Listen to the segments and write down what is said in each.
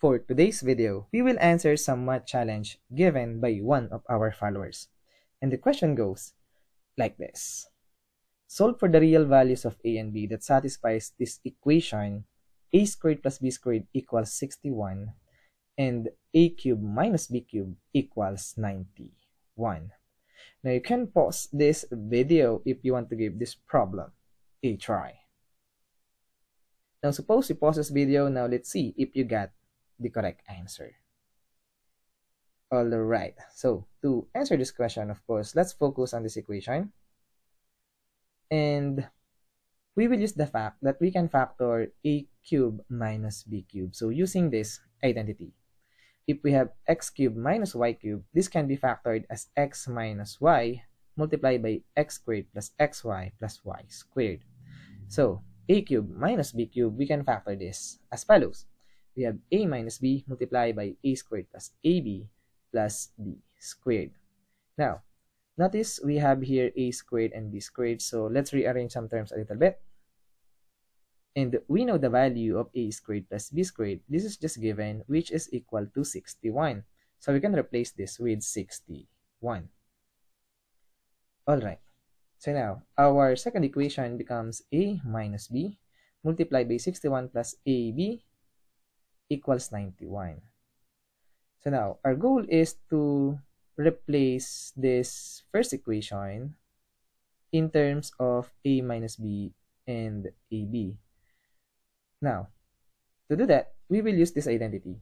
For today's video, we will answer some math challenge given by one of our followers. And the question goes like this. Solve for the real values of a and b that satisfies this equation a squared plus b squared equals 61 and a cubed minus b cubed equals 91. Now you can pause this video if you want to give this problem a try. Now suppose you pause this video, now let's see if you got the correct answer. Alright, so to answer this question, of course, let's focus on this equation. And we will use the fact that we can factor a cube minus b cube. So using this identity, if we have x cubed minus y cubed, this can be factored as x minus y multiplied by x squared plus xy plus y squared. So a cubed minus b cubed, we can factor this as follows. We have a minus b multiplied by a squared plus ab plus b squared. Now, notice we have here a squared and b squared. So let's rearrange some terms a little bit. And we know the value of a squared plus b squared. This is just given, which is equal to 61. So we can replace this with 61. Alright. So now, our second equation becomes a minus b multiplied by 61 plus ab equals 91. So now, our goal is to replace this first equation in terms of a minus b and ab. Now, to do that, we will use this identity.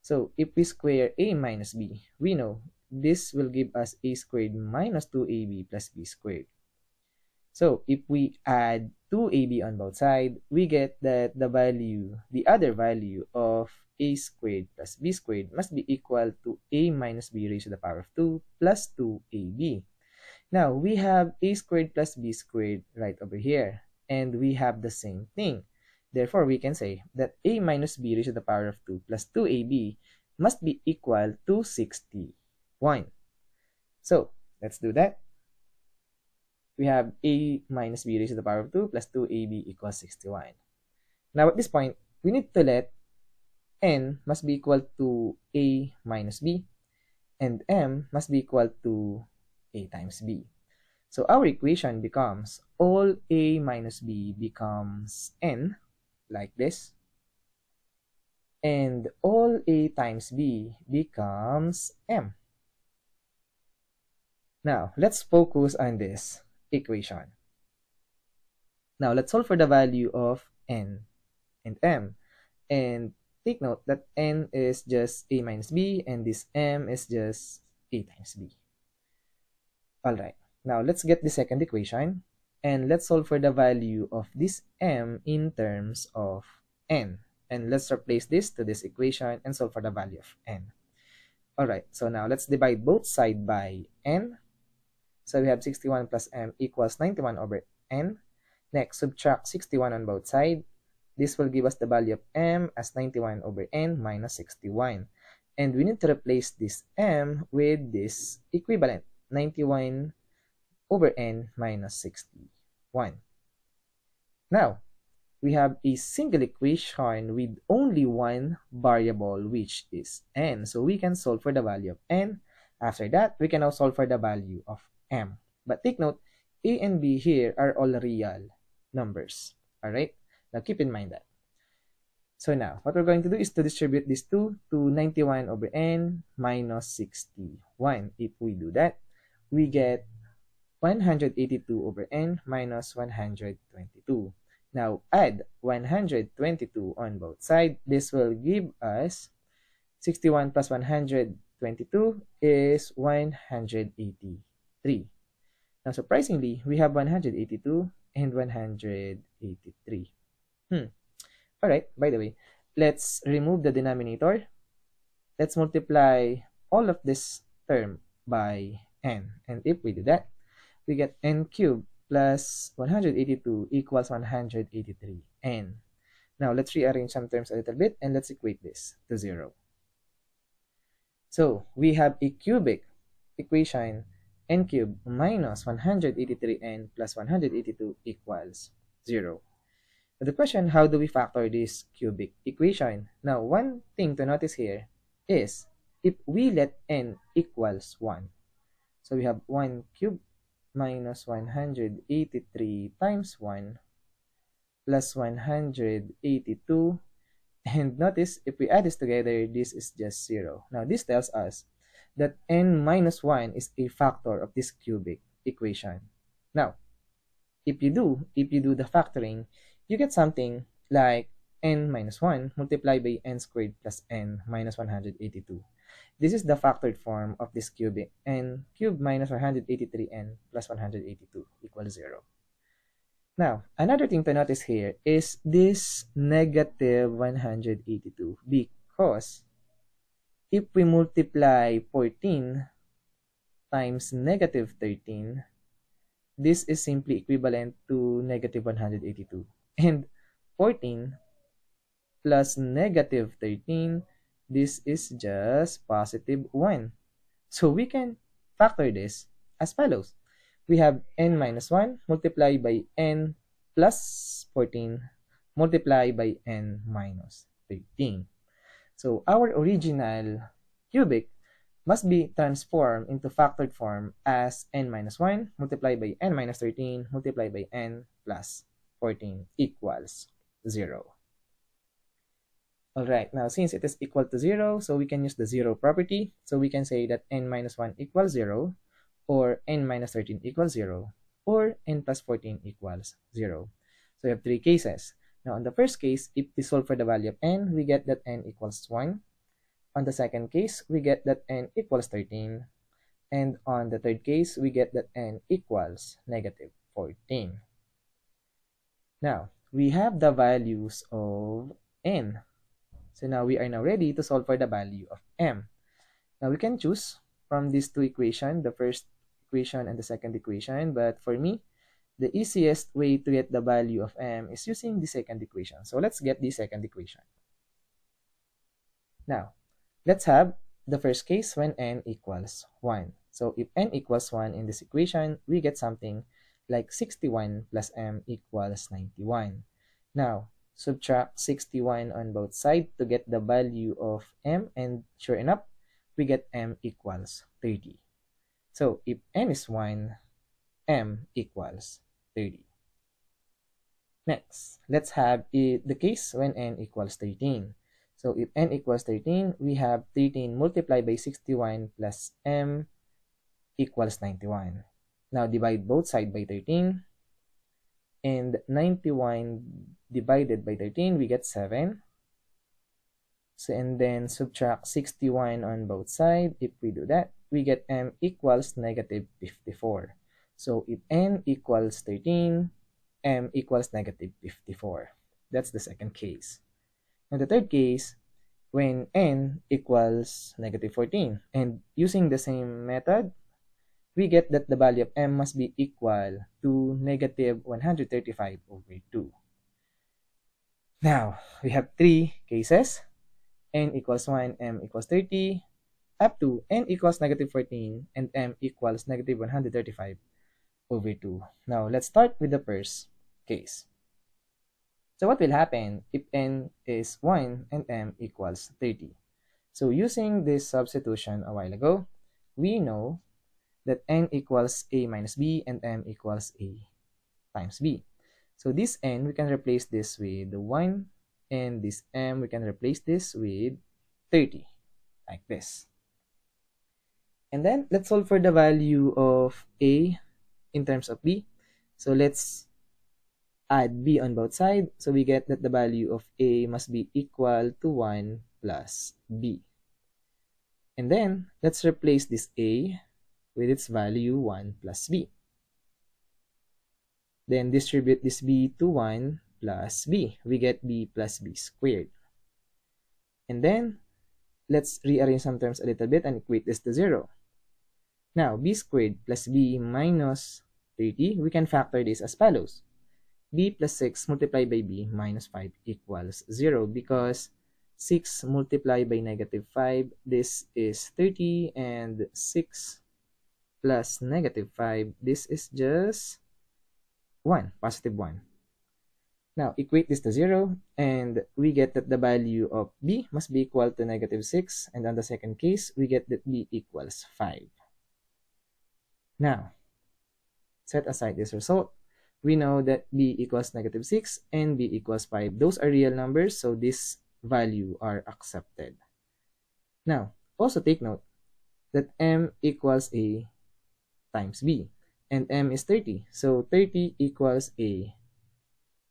So, if we square a minus b, we know this will give us a squared minus 2ab plus b squared. So if we add 2ab on both sides, we get that the value, the other value of a squared plus b squared must be equal to a minus b raised to the power of 2 plus 2ab. Now, we have a squared plus b squared right over here, and we have the same thing. Therefore, we can say that a minus b raised to the power of 2 plus 2ab must be equal to 61. So, let's do that. We have a minus b raised to the power of 2 plus 2ab equals 61. Now, at this point, we need to let n must be equal to a minus b and m must be equal to a times b. So, our equation becomes all a minus b becomes n, like this. And all a times b becomes m. Now, let's focus on this equation. Now, let's solve for the value of n and m. And take note that n is just a minus b and this m is just a times b. Alright, now let's get the second equation and let's solve for the value of this m in terms of n. And let's replace this to this equation and solve for the value of n. Alright, so now let's divide both sides by n so we have 61 plus m equals 91 over n. Next, subtract 61 on both sides. This will give us the value of m as 91 over n minus 61. And we need to replace this m with this equivalent, 91 over n minus 61. Now, we have a single equation with only one variable, which is n. So we can solve for the value of n. After that, we can now solve for the value of m. But take note, a and b here are all real numbers. Alright? Now keep in mind that. So now, what we're going to do is to distribute these two to 91 over n minus 61. If we do that, we get 182 over n minus 122. Now, add 122 on both sides. This will give us 61 plus 122 is 180. 3. Now, surprisingly, we have 182 and 183. Hmm. Alright, by the way, let's remove the denominator. Let's multiply all of this term by n. And if we do that, we get n cubed plus 182 equals 183n. Now, let's rearrange some terms a little bit and let's equate this to 0. So, we have a cubic equation n cubed minus 183n plus 182 equals 0. The question, how do we factor this cubic equation? Now, one thing to notice here is if we let n equals 1, so we have 1 cubed minus 183 times 1 plus 182 and notice if we add this together this is just 0 now this tells us that n minus 1 is a factor of this cubic equation. Now if you do if you do the factoring you get something like n minus 1 multiplied by n squared plus n minus 182 this is the factored form of this cubic n cubed minus 183n plus 182 equals 0 now, another thing to notice here is this negative 182 because if we multiply 14 times negative 13, this is simply equivalent to negative 182. And 14 plus negative 13, this is just positive 1. So we can factor this as follows we have n minus 1 multiplied by n plus 14 multiplied by n minus 13. So our original cubic must be transformed into factored form as n minus 1 multiplied by n minus 13 multiplied by n plus 14 equals 0. Alright, now since it is equal to 0, so we can use the 0 property. So we can say that n minus 1 equals 0 or n minus 13 equals 0, or n plus 14 equals 0. So we have three cases. Now, in the first case, if we solve for the value of n, we get that n equals 1. On the second case, we get that n equals 13. And on the third case, we get that n equals negative 14. Now, we have the values of n. So now we are now ready to solve for the value of m. Now we can choose from these two equations, the first equation and the second equation. But for me, the easiest way to get the value of m is using the second equation. So let's get the second equation. Now, let's have the first case when n equals 1. So if n equals 1 in this equation, we get something like 61 plus m equals 91. Now, subtract 61 on both sides to get the value of m and sure enough, we get m equals 30. So if n is 1, m equals 30. Next, let's have the case when n equals 13. So if n equals 13, we have 13 multiplied by 61 plus m equals 91. Now divide both sides by 13. And 91 divided by 13, we get 7. So, and then subtract 61 on both sides. If we do that, we get m equals negative 54. So if n equals 13, m equals negative 54. That's the second case. Now the third case, when n equals negative 14. And using the same method, we get that the value of m must be equal to negative 135 over 2. Now, we have three cases. n equals 1, m equals 30, up to n equals negative 14 and m equals negative 135 over 2. Now, let's start with the first case. So what will happen if n is 1 and m equals 30? So using this substitution a while ago, we know that n equals a minus b and m equals a times b. So this n, we can replace this with the 1 and this m, we can replace this with 30, like this. And then let's solve for the value of a in terms of b. So let's add b on both sides. So we get that the value of a must be equal to 1 plus b. And then let's replace this a with its value 1 plus b. Then distribute this b to 1 plus b. We get b plus b squared. And then let's rearrange some terms a little bit and equate this to 0. Now, b squared plus b minus 30, we can factor this as follows. b plus 6 multiplied by b minus 5 equals 0 because 6 multiplied by negative 5, this is 30, and 6 plus negative 5, this is just 1, positive 1. Now, equate this to 0, and we get that the value of b must be equal to negative 6, and on the second case, we get that b equals 5. Now, set aside this result. We know that b equals negative 6 and b equals 5. Those are real numbers, so this value are accepted. Now, also take note that m equals a times b, and m is 30. So 30 equals a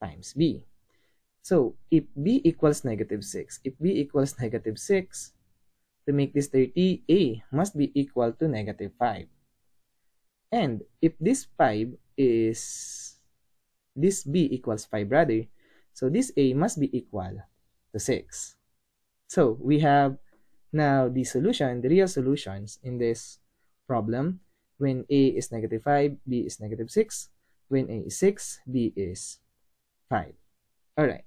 times b. So, if b equals negative 6, if b equals negative 6, to make this 30, a must be equal to negative 5. And if this 5 is, this b equals 5 rather, so this a must be equal to 6. So, we have now the solution, the real solutions in this problem when a is negative 5, b is negative 6. When a is 6, b is 5. Alright,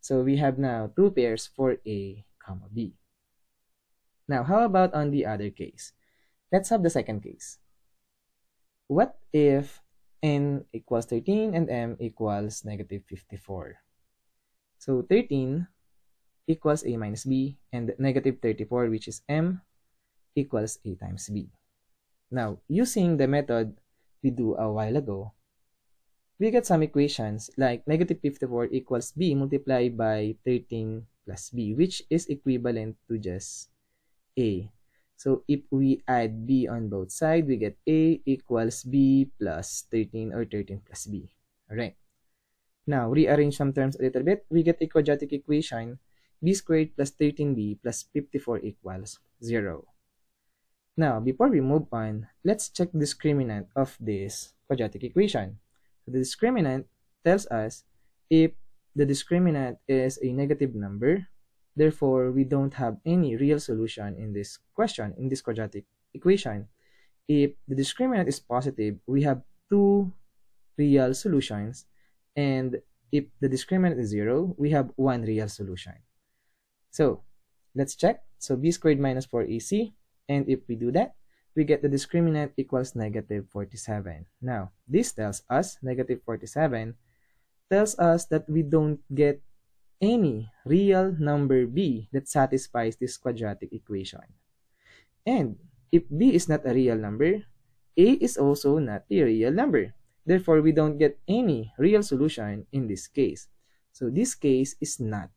so we have now two pairs for A comma B. Now, how about on the other case? Let's have the second case. What if n equals 13 and m equals negative 54? So 13 equals a minus b and negative 34 which is m equals a times b. Now, using the method we do a while ago, we get some equations like negative 54 equals b multiplied by 13 plus b, which is equivalent to just a. So if we add b on both sides, we get a equals b plus 13 or 13 plus b. Alright. Now, rearrange some terms a little bit. We get a quadratic equation b squared plus 13b plus 54 equals 0. Now, before we move on, let's check the discriminant of this quadratic equation. The discriminant tells us if the discriminant is a negative number, therefore we don't have any real solution in this question, in this quadratic equation. If the discriminant is positive, we have two real solutions, and if the discriminant is zero, we have one real solution. So let's check. So b squared minus 4ac, and if we do that, we get the discriminant equals negative 47. Now, this tells us, negative 47, tells us that we don't get any real number b that satisfies this quadratic equation. And if b is not a real number, a is also not a real number. Therefore, we don't get any real solution in this case. So this case is not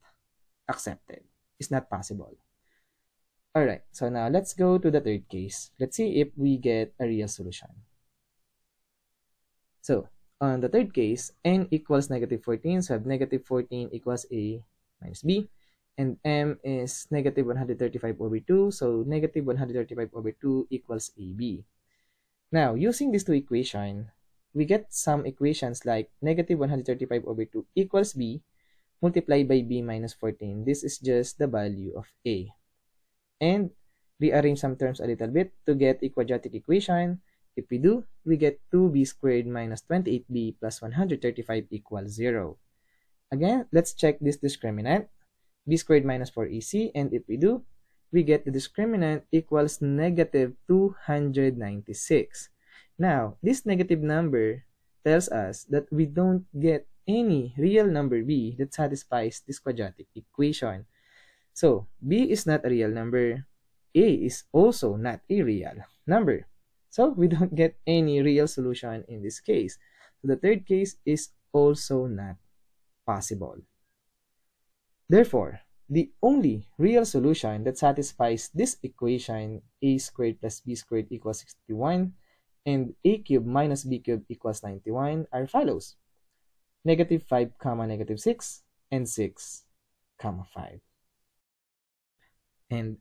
accepted. It's not possible. Alright, so now let's go to the third case. Let's see if we get a real solution. So, on the third case, n equals negative 14, so I have negative 14 equals a minus b, and m is negative 135 over 2, so negative 135 over 2 equals ab. Now, using these two equations, we get some equations like negative 135 over 2 equals b multiplied by b minus 14. This is just the value of a and rearrange some terms a little bit to get a quadratic equation. If we do, we get 2b squared minus 28b plus 135 equals 0. Again, let's check this discriminant, b squared minus 4ac, and if we do, we get the discriminant equals negative 296. Now, this negative number tells us that we don't get any real number b that satisfies this quadratic equation. So, b is not a real number. a is also not a real number. So, we don't get any real solution in this case. So, the third case is also not possible. Therefore, the only real solution that satisfies this equation a squared plus b squared equals 61 and a cubed minus b cubed equals 91 are follows. Negative 5 comma negative 6 and 6 comma 5. And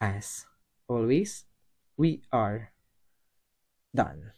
as always, we are done.